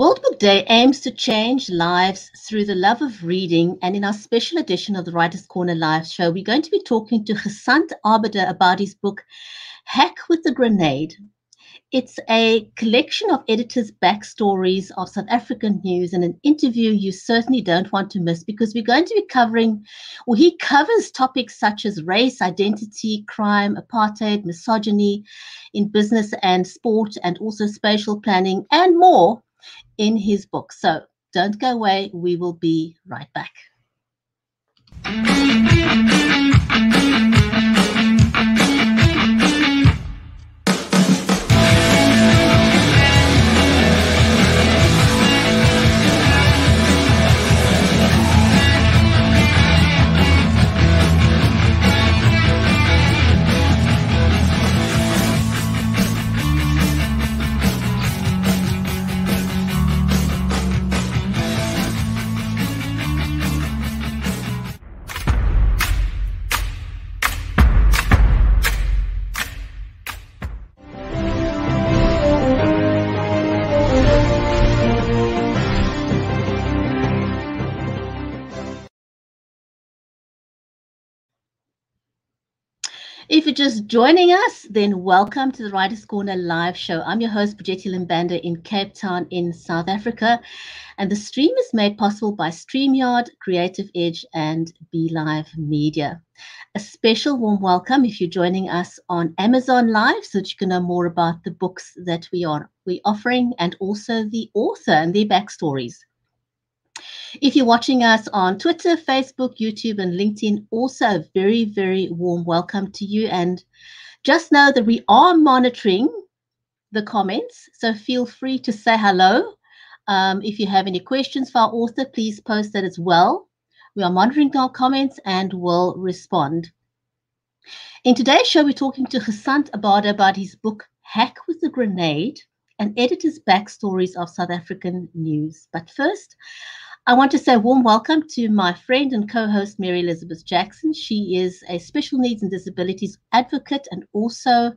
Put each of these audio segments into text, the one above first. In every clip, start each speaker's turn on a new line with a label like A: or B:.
A: World Book Day aims to change lives through the love of reading. And in our special edition of the Writers Corner Live show, we're going to be talking to Gasant Abarder about his book, Hack with the Grenade. It's a collection of editors' backstories of South African news and an interview you certainly don't want to miss because we're going to be covering, well, he covers topics such as race, identity, crime, apartheid, misogyny in business and sport, and also spatial planning and more in his book. So don't go away. We will be right back. You're just joining us, then welcome to the Writers Corner live show. I'm your host, Bridgetti Limbanda in Cape Town in South Africa. And the stream is made possible by StreamYard, Creative Edge, and BeLive Media. A special warm welcome if you're joining us on Amazon Live so that you can know more about the books that we are we offering and also the author and their backstories. If you're watching us on Twitter, Facebook, YouTube, and LinkedIn, also a very, very warm welcome to you. And just know that we are monitoring the comments, so feel free to say hello. Um, if you have any questions for our author, please post that as well. We are monitoring our comments and will respond. In today's show, we're talking to Gasant Abarder about his book, Hack with a Grenade, and editor's backstories of South African news. But first, I want to say a warm welcome to my friend and co host, Mary Elizabeth Jackson. She is a special needs and disabilities advocate and also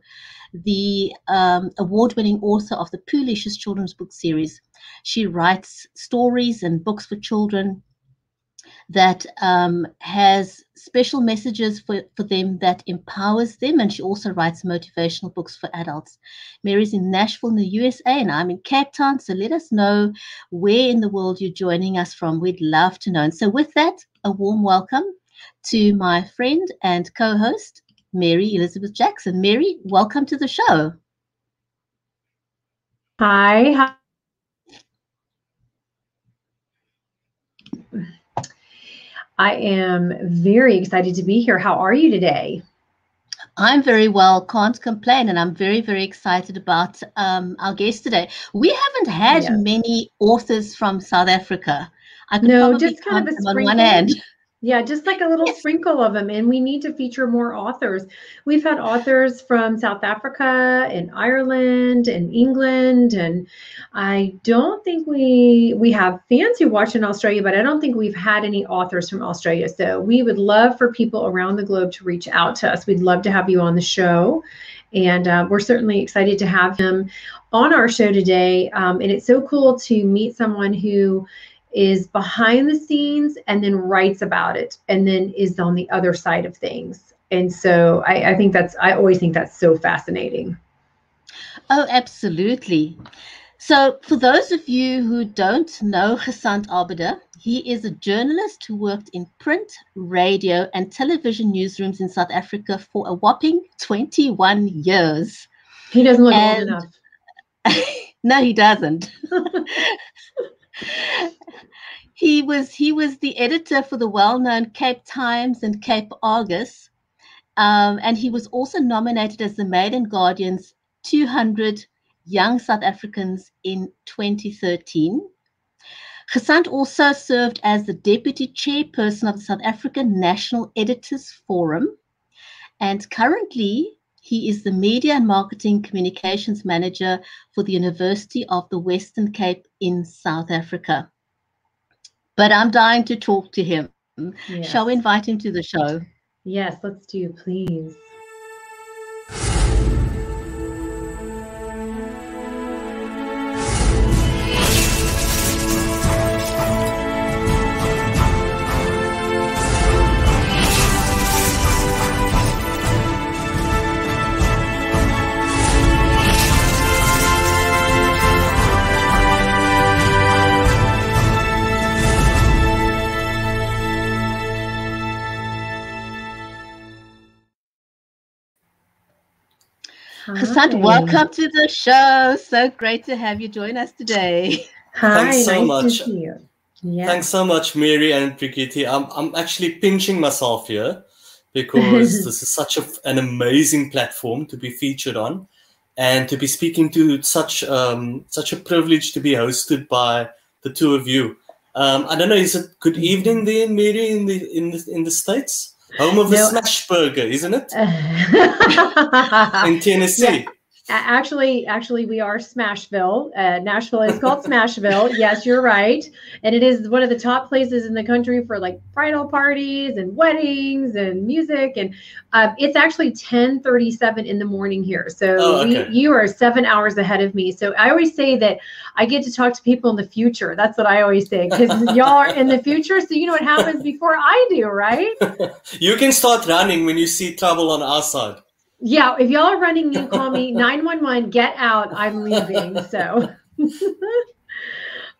A: the um, award winning author of the Poolicious children's book series. She writes stories and books for children that um, has special messages for, for them that empowers them. And she also writes motivational books for adults. Mary's in Nashville in the USA, and I'm in Cape Town. So let us know where in the world you're joining us from. We'd love to know. And so, with that, a warm welcome to my friend and co host, Mary Elizabeth Jackson. Mary, welcome to the show.
B: Hi. I am very excited to be here. How are you today?
A: I'm very well, can't complain, and I'm very, very excited about um, our guest today. We haven't had yes. many authors from South Africa.
B: I could no, just kind of a on one hand. Yeah, just like a little yes. sprinkle of them. And we need to feature more authors. We've had authors from South Africa and Ireland and England. And I don't think we we have fans who watch in Australia, but I don't think we've had any authors from Australia. So we would love for people around the globe to reach out to us. We'd love to have you on the show. And uh, we're certainly excited to have him on our show today. Um, and it's so cool to meet someone who is behind the scenes and then writes about it and then is on the other side of things. And so I, I think that's, I always think that's so fascinating.
A: Oh, absolutely. So, for those of you who don't know Gasant Abarder, he is a journalist who worked in print, radio, and television newsrooms in South Africa for a whopping 21 years.
B: He doesn't look and, old enough.
A: no, he doesn't. he was he was the editor for the well-known Cape Times and Cape Argus, um, and he was also nominated as the Mail & Guardian's 200 Young South Africans in 2013. Gasant also served as the deputy chairperson of the South African National Editors Forum, and currently he is the media and marketing communications manager for the University of the Western Cape in South Africa but I'm dying to talk to him. Yes. Shall we invite him to the show?
B: Yes, let's do, please.
A: Hassan, welcome to the show. So great to have you join us today.
B: Hi,
C: Thanks so
B: nice
C: much.
B: to see you. Yeah.
C: Thanks so much, Mary and Brigitte. I'm, I'm actually pinching myself here because this is such a, an amazing platform to be featured on and to be speaking to such um, such a privilege to be hosted by the two of you. Um, I don't know. Is it good evening there, Mary, in the in the in the states? Home of the
B: No.
C: smash burger, isn't it? In Tennessee.
B: Yeah. Actually, actually, we are Smashville. Uh, Nashville is called Smashville. Yes, you're right, and it is one of the top places in the country for like bridal parties and weddings and music. And uh, it's actually 10:37 in the morning here, so
C: Oh, okay.
B: we, you are seven hours ahead of me. So I always say that I get to talk to people in the future. That's what I always say because y'all are in the future, so you know what happens before I do, right?
C: You can start running when you see trouble on our side.
B: Yeah, if y'all are running, you call me 911, get out, I'm leaving. So,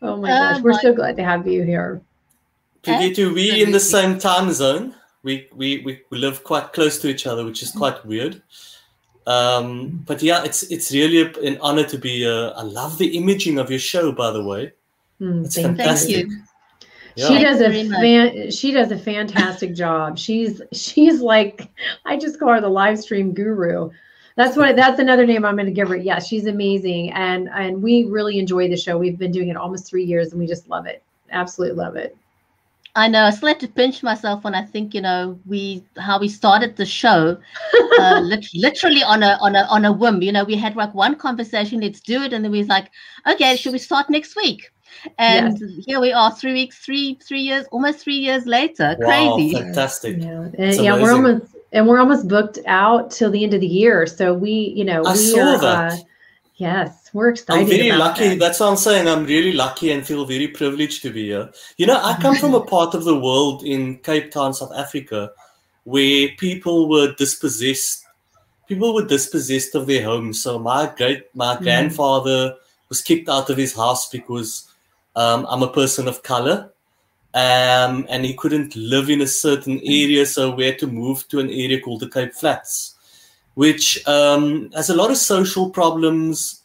B: oh my gosh,
A: Oh
B: we're so glad to have you here.
C: Brigitte, we in the same time zone. We, we we we live quite close to each other, which is quite weird. Um, but yeah, it's it's really an honor to be. Uh, I love the imaging of your show, by the way.
B: Hmm,
C: It's.
B: Thank
C: fantastic.
A: you.
C: Yeah.
B: She does a fan, she does a fantastic job. She's she's like I just call her the live stream guru. That's what that's another name I'm going to give her. Yeah, she's amazing, and and we really enjoy the show. We've been doing it almost three years, and we just love it. Absolutely love it.
A: I know. I still have to pinch myself when I think, you know, we how we started the show, uh, lit- literally on a on a on a whim. You know, we had like one conversation, let's do it, and then we was like, okay, should we start next week? And here we are, three weeks, three three years, almost three years later.
C: Wow,
A: Crazy.
C: fantastic!
B: Yeah, and yeah, we're almost and we're almost booked out till the end of the year. So we, you know,
C: I
B: we
C: saw
B: are.
C: that.
B: Uh, yes, we're excited.
C: I'm very lucky.
B: that.
C: That's what I'm saying. I'm really lucky and feel very privileged to be here. You know, I come from a part of the world in Cape Town, South Africa, where people were dispossessed. People were dispossessed of their homes. So my great, my
B: Mhm.
C: grandfather was kicked out of his house because um, I'm a person of color, um, and he couldn't live in a certain area. So we had to move to an area called the Cape Flats, which um, has a lot of social problems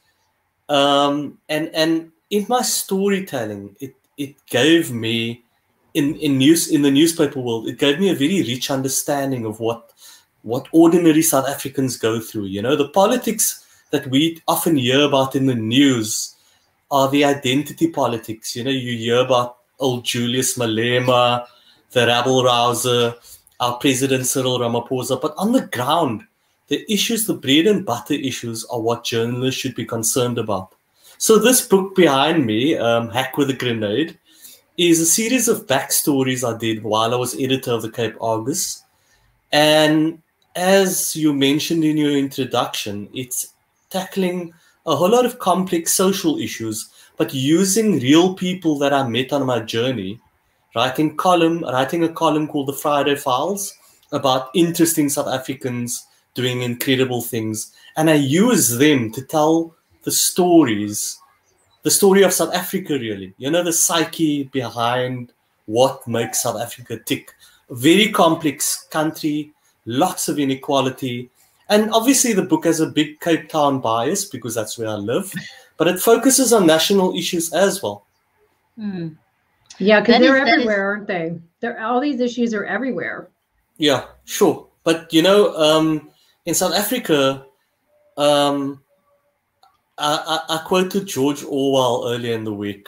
C: um, and and in my storytelling, it it gave me in in news in the newspaper world, it gave me a very rich understanding of what what ordinary South Africans go through. You know, the politics that we often hear about in the news are the identity politics. You know, you hear about old Julius Malema, the rabble rouser, our president Cyril Ramaphosa, but on the ground, the issues, the bread and butter issues, are what journalists should be concerned about. So this book behind me, um, Hack with a Grenade, is a series of backstories I did while I was editor of the Cape Argus. And as you mentioned in your introduction, it's tackling a whole lot of complex social issues, but using real people that I met on my journey, writing column, writing a column called the Friday Files about interesting South Africans doing incredible things. And I use them to tell the stories, the story of South Africa, really. You know, the psyche behind what makes South Africa tick. A very complex country, lots of inequality. And obviously, the book has a big Cape Town bias because that's where I live, but it focuses on national issues as well.
A: Hmm.
B: Yeah, because they're
A: is-
B: everywhere, aren't they? They're all these issues are everywhere.
C: Yeah, sure. But you know, um, in South Africa, um, I, I, I quoted George Orwell earlier in the week.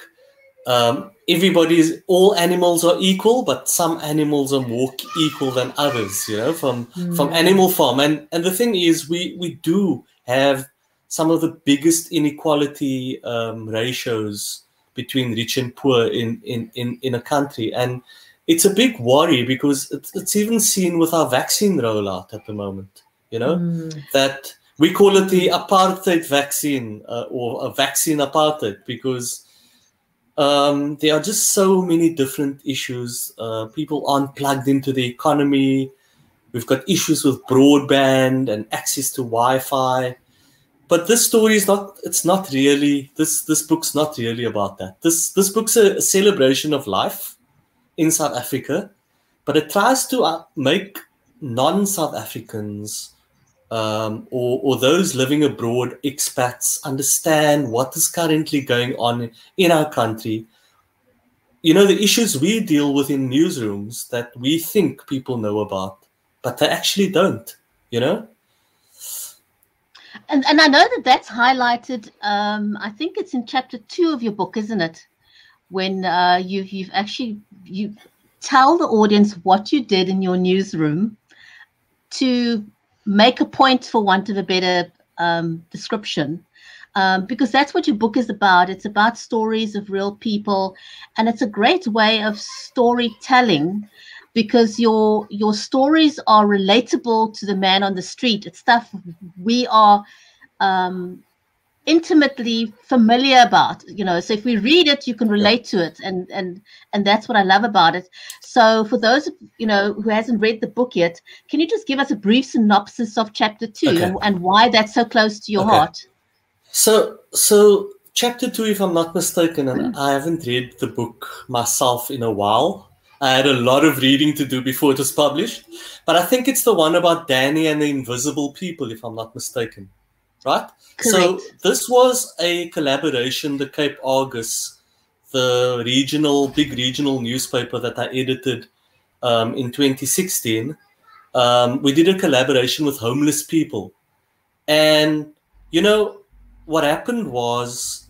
C: Um, everybody's all animals are equal, but some animals are more equal than others. You know, from from
B: Mm.
C: Animal Farm, and and the thing is, we we do have some of the biggest inequality um, ratios between rich and poor in in in in a country, and it's a big worry because it's, it's even seen with our vaccine rollout at the moment. You know
B: Mm.
C: that we call it the apartheid vaccine uh, or a vaccine apartheid because um, there are just so many different issues. Uh, people aren't plugged into the economy. We've got issues with broadband and access to Wi-Fi. But this story is not. It's not really. This this book's not really about that. This this book's a, a celebration of life in South Africa, but it tries to uh, make non-South Africans um, or, or those living abroad, expats, understand what is currently going on in our country. You know, the issues we deal with in newsrooms that we think people know about, but they actually don't, you know?
A: And, and I know that that's highlighted. Um, I think it's in chapter two of your book, isn't it? When uh, you, you've actually you tell the audience what you did in your newsroom to make a point, for want of a better um, description, um, because that's what your book is about. It's about stories of real people, and it's a great way of storytelling because your your stories are relatable to the man on the street. It's stuff we are um, intimately familiar about you know so if we read it you can relate to it and and and that's what i love about it so for those you know who hasn't read the book yet can you just give us a brief synopsis of chapter two okay. and, and, why that's so close to your okay. heart
C: so so chapter two if i'm not mistaken and mm. i haven't read the book myself in a while i had a lot of reading to do before it was published but i think it's the one about danny and the invisible people if i'm not mistaken right? Correct. So this was a collaboration, the Cape Argus, the regional, big regional newspaper that I edited um, in 2016. Um, we did a collaboration with homeless people. And, you know, what happened was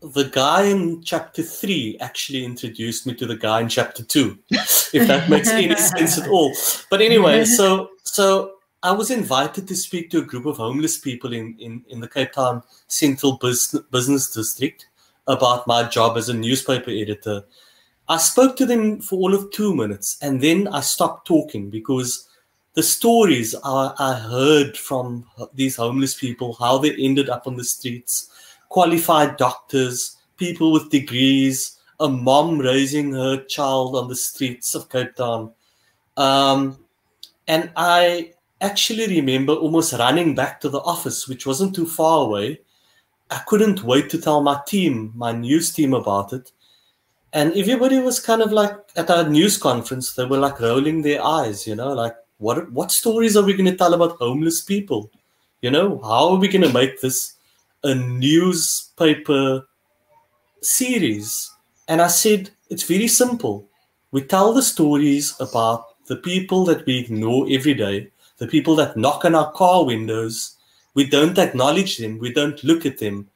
C: the guy in chapter three actually introduced me to the guy in chapter two, if that makes any sense at all. But anyway, so so I was invited to speak to a group of homeless people in, in, in the Cape Town Central Bus- Business District about my job as a newspaper editor. I spoke to them for all of two minutes and then I stopped talking because the stories I, I heard from these homeless people, how they ended up on the streets, qualified doctors, people with degrees, a mom raising her child on the streets of Cape Town. Um, and I actually remember almost running back to the office, which wasn't too far away. I couldn't wait to tell my team, my news team about it. And everybody was kind of like at our news conference, they were like rolling their eyes, you know, like what what stories are we going to tell about homeless people? You know, how are we going to make this a newspaper series? And I said, it's very simple. We tell the stories about the people that we ignore every day the people that knock on our car windows, we don't acknowledge them, we don't look at them.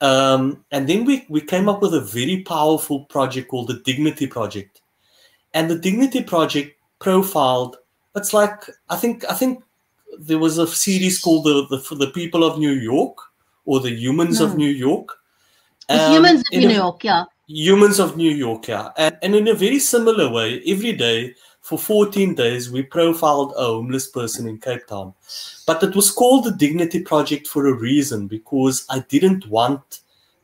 C: Um, and then we, we came up with a very powerful project called the Dignity Project. And the Dignity Project profiled, it's like, I think, I think there was a series called the, the, for the People of New York or the Humans of hmm. New York.
A: Um, humans of New a, York, yeah.
C: Humans of New York, yeah. And, and in a very similar way, every day for 14 days, we profiled a homeless person in Cape Town. But it was called the Dignity Project for a reason because I didn't want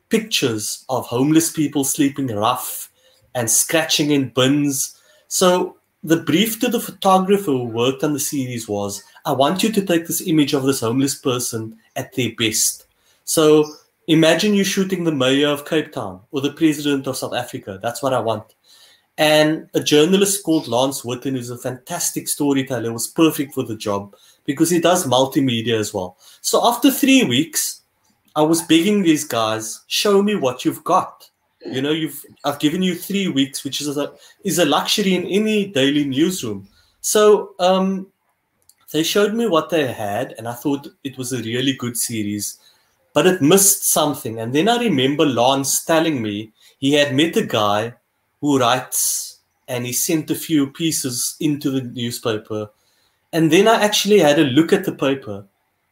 C: pictures of homeless people sleeping rough and scratching in bins. So the brief to the photographer who worked on the series was I want you to take this image of this homeless person at their best. So imagine you shooting the mayor of Cape Town or the president of South Africa. That's what I want. And a journalist called Lance Witten, who's a fantastic storyteller, was perfect for the job because he does multimedia as well. So after three weeks, I was begging these guys, show me what you've got. You know, you've I've given you three weeks, which is a is a luxury in any daily newsroom. So um, they showed me what they had, and I thought it was a really good series, but it missed something. And then I remember Lance telling me he had met a guy who writes and he sent a few pieces into the newspaper. And then I actually had a look at the paper.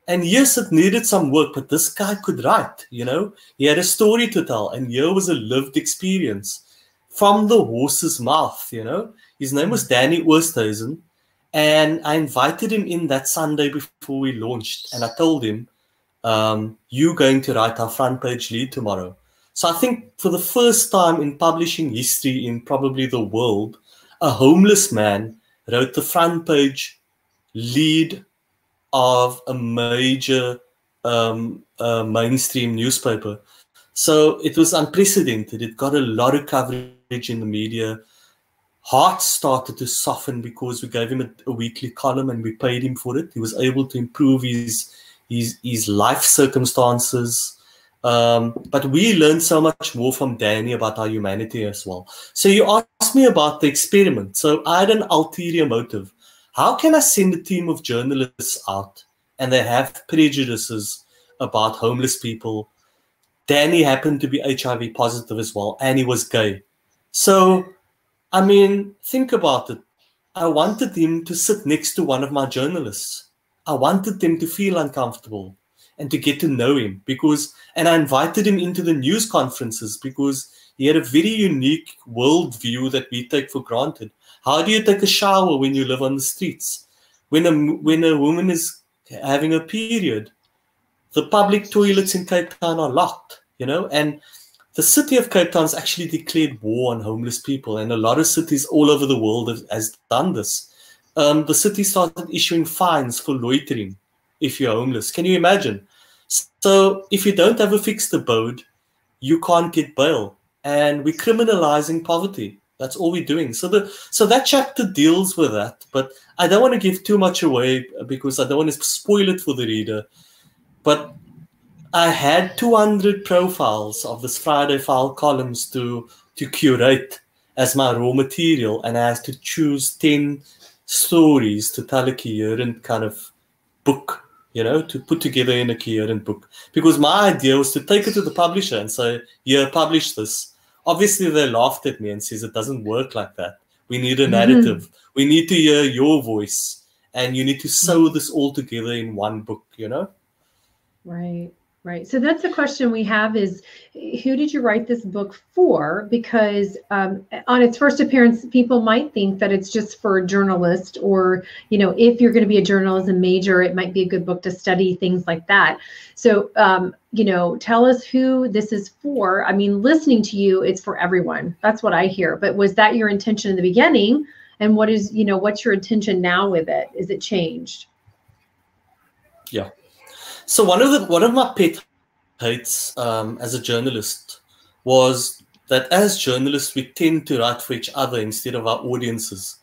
C: And yes, it needed some work, but this guy could write, you know? He had a story to tell, and here was a lived experience from the horse's mouth, you know? His name was Danny Oosthuizen. And I invited him in that Sunday before we launched. And I told him, um, You're going to write our front page lead tomorrow. So I think for the first time in publishing history in probably the world, a homeless man wrote the front page lead of a major um, uh, mainstream newspaper. So it was unprecedented. It got a lot of coverage in the media. heart started to soften because we gave him a, a, weekly column and we paid him for it. He was able to improve his his his life circumstances. Um, but we learned so much more from Danny about our humanity as well. So you asked me about the experiment. So I had an ulterior motive. How can I send a team of journalists out and they have prejudices about homeless people? Danny happened to be HIV positive as well, and he was gay. So, I mean, think about it. I wanted him to sit next to one of my journalists. I wanted them to feel uncomfortable and to get to know him because, and I invited him into the news conferences because he had a very unique worldview that we take for granted. How do you take a shower when you live on the streets? When a, when a woman is having a period, the public toilets in Cape Town are locked, you know, and the city of Cape Town has actually declared war on homeless people, and a lot of cities all over the world have, has done this. Um, the city started issuing fines for loitering if you're homeless. Can you imagine? So if you don't have a fixed abode, you can't get bail, and we're criminalizing poverty. That's all we're doing. So the so that chapter deals with that, but I don't want to give too much away because I don't want to spoil it for the reader. But I had 200 profiles of this Friday file columns to to curate as my raw material, and I had to choose 10 stories to tell a coherent kind of book, you know, to put together in a coherent book. Because my idea was to take it to the publisher and say, "Yeah, publish this." obviously they laughed at me and says it doesn't work like that we need a mm-hmm. narrative mm-hmm. we need to hear your voice and you need to sew this all together in one book you know
B: right Right. So that's the question we have is who did you write this book for? Because um, on its first appearance, people might think that it's just for a journalist or, you know, if you're going to be a journalism major, it might be a good book to study things like that. So, um, you know, tell us who this is for. I mean, listening to you, it's for everyone. That's what I hear. But was that your intention in the beginning? And what is, you know, what's your intention now with it? Is it changed?
C: Yeah. So one of the one of my pet hates um, as a journalist was that as journalists we tend to write for each other instead of our audiences.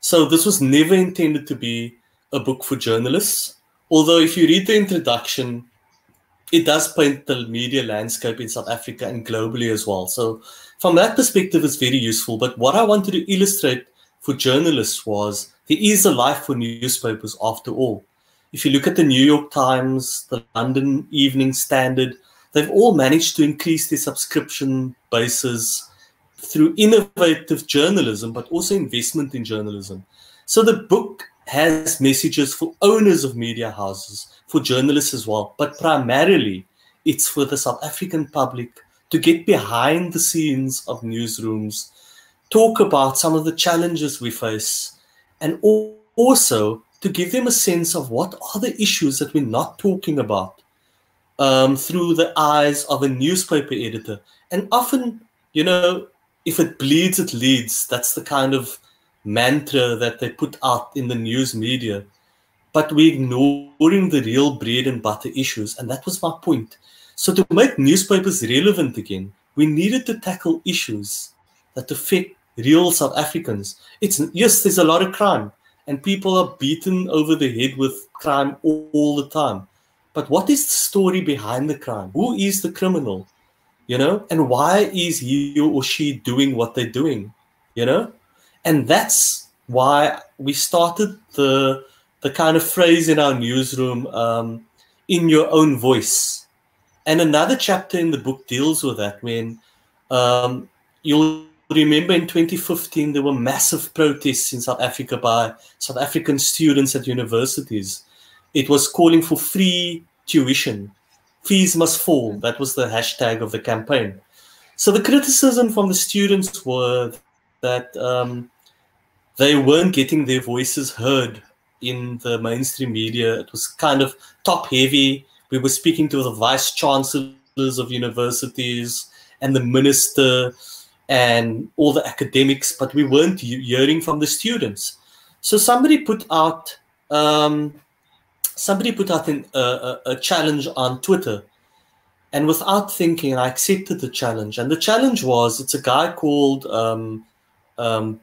C: So this was never intended to be a book for journalists. Although if you read the introduction, it does paint the media landscape in South Africa and globally as well. So from that perspective, it's very useful. But what I wanted to illustrate for journalists was there is a life for newspapers after all if you look at the New York Times, the London Evening Standard, they've all managed to increase their subscription bases through innovative journalism, but also investment in journalism. So the book has messages for owners of media houses, for journalists as well, but primarily it's for the South African public to get behind the scenes of newsrooms, talk about some of the challenges we face, and also to give them a sense of what are the issues that we're not talking about um, through the eyes of a newspaper editor. And often, you know, if it bleeds, it leads. That's the kind of mantra that they put out in the news media. But we're ignoring the real bread and butter issues. And that was my point. So, to make newspapers relevant again, we needed to tackle issues that affect real South Africans. It's yes, there's a lot of crime and people are beaten over the head with crime all, all, the time. But what is the story behind the crime? Who is the criminal? You know, and why is he or she doing what they're doing? You know, and that's why we started the the kind of phrase in our newsroom, um, in your own voice. And another chapter in the book deals with that when um, you'll remember in 2015 there were massive protests in South Africa by South African students at universities. It was calling for free tuition. Fees must fall. That was the hashtag of the campaign. So the criticism from the students were that um, they weren't getting their voices heard in the mainstream media. It was kind of top heavy. We were speaking to the vice chancellors of universities and the minister and all the academics, but we weren't hearing from the students. So somebody put out um, somebody put out an, a challenge on Twitter, and without thinking, I accepted the challenge. And the challenge was it's a guy called um, um.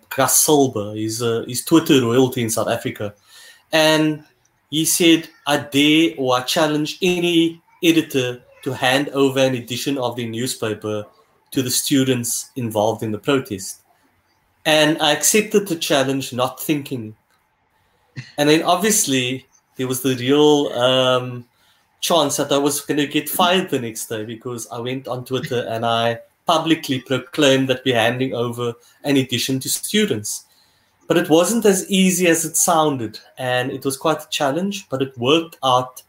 C: He's a, he's Twitter royalty in South Africa, and he said, "I dare or I challenge any editor to hand over an edition of the newspaper to the students involved in the protest." And I accepted the challenge, not thinking. And then obviously there was the real um, chance that I was going to get fired the next day because I went on Twitter and I publicly proclaimed that we're handing over an edition to students. But it wasn't as easy as it sounded, and it was quite a challenge, but it worked out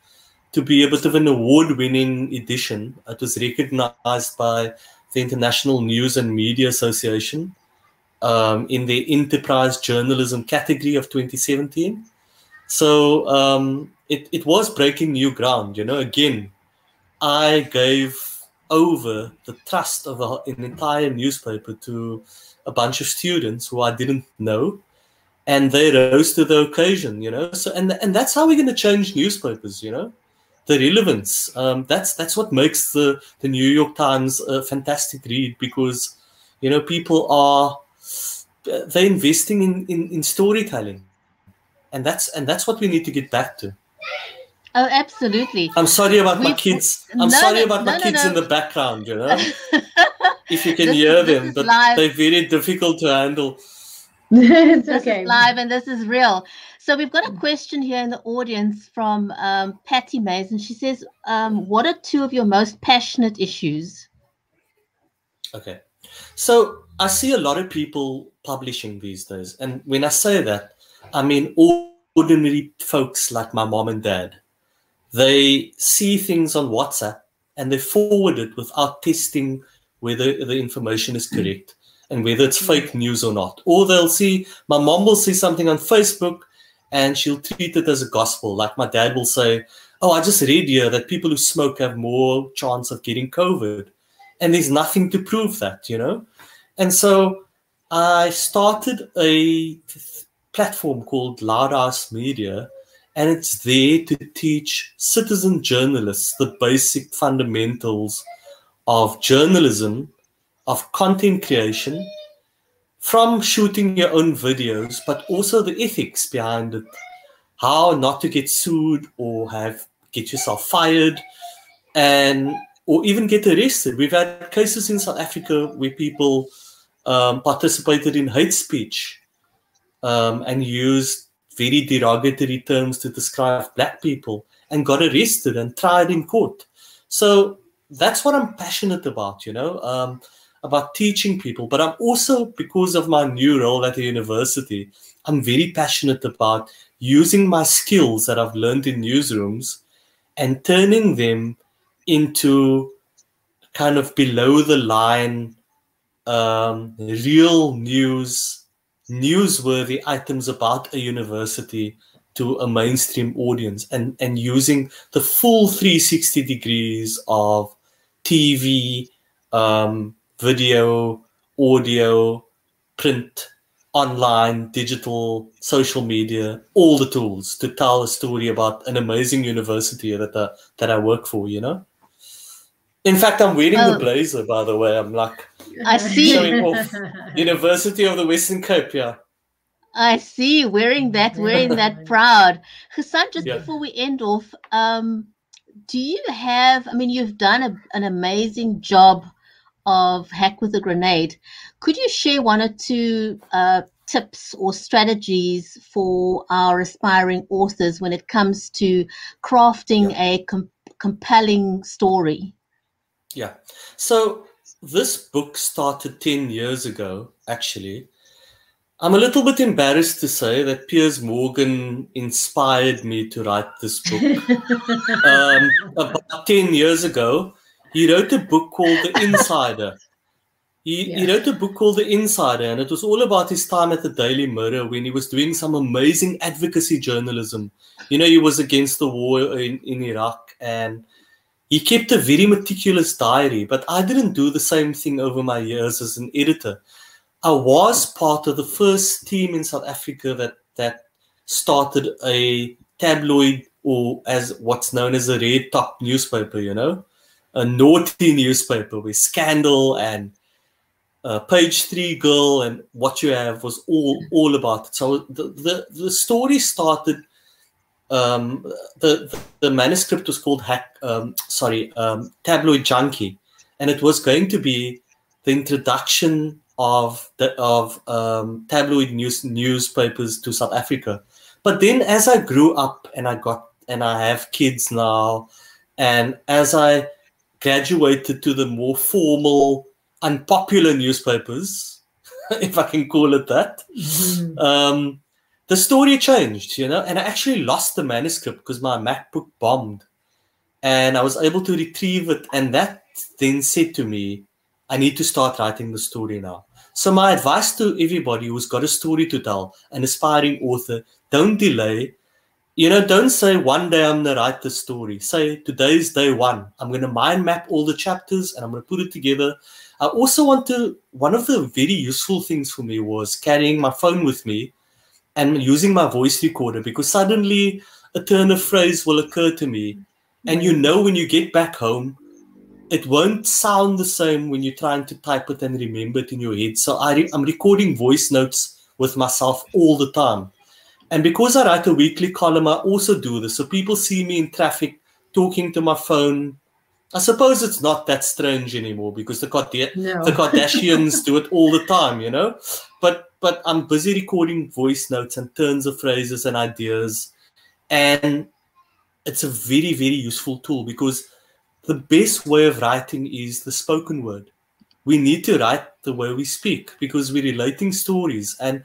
C: to be a bit of an award winning edition. It was recognized by the International News and Media Association um, in the Enterprise Journalism category of 2017. So um, it, it was breaking new ground. You know, again, I gave over the trust of a, an entire newspaper to a bunch of students who I didn't know, and they rose to the occasion. You know, so and and that's how we're going to change newspapers. You know, the relevance. Um, that's that's what makes the the New York Times a fantastic read because you know people are they're investing in, in, in storytelling. And that's and that's what we need to get back to.
A: Oh absolutely.
C: I'm sorry about We've, my kids. I'm no, sorry about no, my no, kids in the background you know. If you can hear them but live. they're very difficult to handle.
B: It's
A: this
B: okay.
A: is live and this is real so we've got a question here in the audience from um, patty mays and she says um, what are two of your most passionate issues?
C: Okay. So i see a lot of people publishing these days and when i say that I mean, ordinary folks like my mom and dad, they see things on WhatsApp and they forward it without testing whether the information is correct and whether it's fake news or not. Or they'll see, my mom will see something on Facebook and she'll treat it as a gospel. Like my dad will say, Oh, I just read here that people who smoke have more chance of getting COVID. And there's nothing to prove that, you know? And so I started a platform called Loudhouse Media, and it's there to teach citizen journalists the basic fundamentals of journalism, of content creation, from shooting your own videos, but also the ethics behind it, how not to get sued or have get yourself fired, and or even get arrested. We've had cases in South Africa where people um, participated in hate speech um, and used very derogatory terms to describe black people and got arrested and tried in court. So that's what I'm passionate about, you know, um, about teaching people. But I'm also, because of my new role at the university, I'm very passionate about using my skills that I've learned in newsrooms and turning them into kind of below the line um, real news newsworthy items about a university to a mainstream audience and, and using the full 360 degrees of TV, um, video, audio, print, online, digital, social media, all the tools to tell a story about an amazing university that I, that I work for, you know? In fact, I'm wearing oh. the blazer, by the way. I'm like,
A: I see. Showing
C: off University of the Western Cape, yeah.
A: I see. Wearing that, wearing that proud. Hassan, just yeah. before we end off, um, do you have, I mean, you've done a, an amazing job of Hack with a Grenade. Could you share one or two uh, tips or strategies for our aspiring authors when it comes to crafting yeah. a com- compelling story?
C: Yeah. So this book started 10 years ago, actually. I'm a little bit embarrassed to say that Piers Morgan inspired me to write this book. um, about 10 years ago, he wrote a book called The Insider. He, yeah. he wrote a book called The Insider, and it was all about his time at the Daily Mirror when he was doing some amazing advocacy journalism. You know, he was against the war in, in Iraq and he kept a very meticulous diary, but I didn't do the same thing over my years as an editor. I was part of the first team in South Africa that that started a tabloid or as what's known as a red top newspaper, you know, a naughty newspaper with scandal and uh, page three girl and what you have was all all about it. So the the, the story started. Um, the the manuscript was called Hack. Um, sorry, um, Tabloid Junkie, and it was going to be the introduction of the of um, tabloid news newspapers to South Africa. But then, as I grew up and I got and I have kids now, and as I graduated to the more formal unpopular newspapers, if I can call it that. Mm-hmm. Um, the story changed, you know, and I actually lost the manuscript because my MacBook bombed. And I was able to retrieve it. And that then said to me, I need to start writing the story now. So, my advice to everybody who's got a story to tell, an aspiring author, don't delay. You know, don't say one day I'm going to write the story. Say today's day one. I'm going to mind map all the chapters and I'm going to put it together I also want to, one of the very useful things for me was carrying my phone with me and using my voice recorder because suddenly a turn of phrase will occur to me. And you know, when you get back home, it won't sound the same when you're trying to type it and remember it in your head. So I I'm recording voice notes with myself all the time. And because I write a weekly column, I also do this. So people see me in traffic talking to my phone, I suppose it's not that strange anymore because the, Kardashians, no. the Kardashians do it all the time, you know. But but I'm busy recording voice notes and turns of phrases and ideas, and it's a very very useful tool because the best way of writing is the spoken word. We need to write the way we speak because we're relating stories, and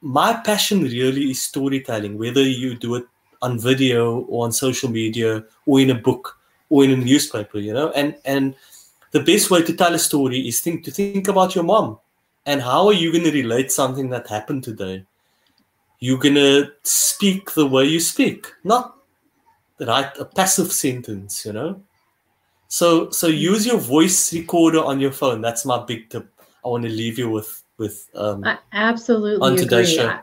C: my passion really is storytelling. Whether you do it on video or on social media or in a book or in a newspaper, you know. And and the best way to tell a story is think to think about your mom and how are you going to relate something that happened today. You're going to speak the way you speak, not write a passive sentence, you know. So so use your voice recorder on your phone. That's my big tip. I want to leave you with with um,
B: I absolutely on today's agree. show.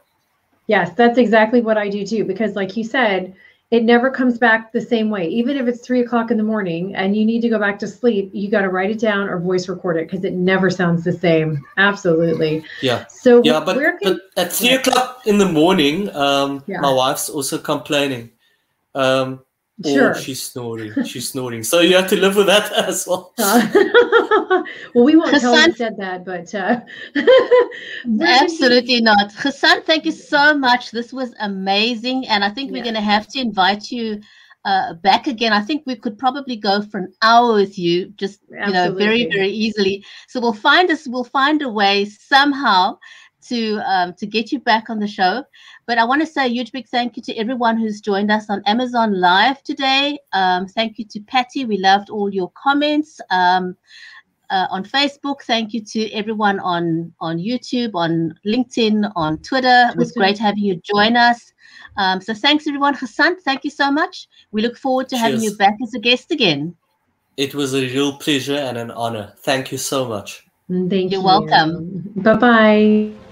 B: Yes, that's exactly what I do too. Because like you said, it never comes back the same way. Even if it's three o'clock in the morning and you need to go back to sleep, you got to write it down or voice record it because it never sounds the same. Absolutely.
C: Yeah. So yeah, but, can, but at three o'clock in the morning, um, yeah. my wife's also complaining. Um, Sure. Oh, she's snoring. She's snoring. So you have to live with that as well. Uh,
B: well, we won't Hassan, tell you said that, but uh,
A: absolutely not. Hassan, thank you so much. This was amazing, and I think we're yeah. going to have to invite you uh, back again. I think we could probably go for an hour with you, just you know, very very easily. So we'll find us. We'll find a way somehow to um, to get you back on the show. But I want to say a huge big thank you to everyone who's joined us on Amazon Live today. Um, thank you to Patty. We loved all your comments. Um, uh, on Facebook. Thank you to everyone on on YouTube, on LinkedIn, on Twitter. It was great having you join us. Um, so thanks everyone. Hassan, thank you so much. We look forward to Cheers. having you back as a guest again.
C: It was a real pleasure and an honor. Thank you so much.
B: Thank
A: You're you. welcome.
B: Bye bye.